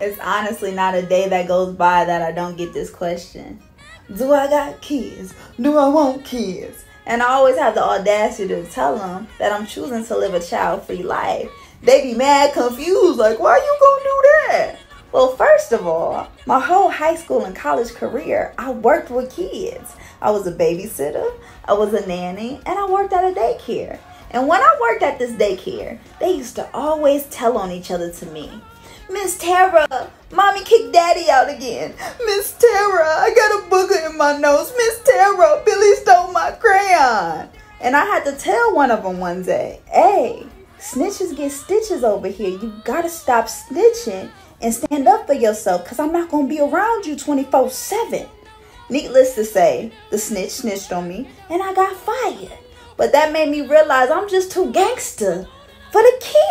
It's honestly not a day that goes by that I don't get this question. Do I got kids? Do I want kids? And I always have the audacity to tell them that I'm choosing to live a child free life. They be mad confused, like, why you gonna do that? Well, first of all, my whole high school and college career, I worked with kids. I was a babysitter, I was a nanny, and I worked at a daycare. And when I worked at this daycare, they used to always tell on each other to me. Miss Tera, mommy kicked daddy out again. Miss Tera, I got a booger in my nose. Miss Tera, Billy stole my crayon. And I had to tell one of them one day, hey, snitches get stitches over here. You gotta stop snitching and stand up for yourself because I'm not gonna be around you 24 7. Needless to say, the snitch snitched on me and I got fired. But that made me realize I'm just too gangster for the kids.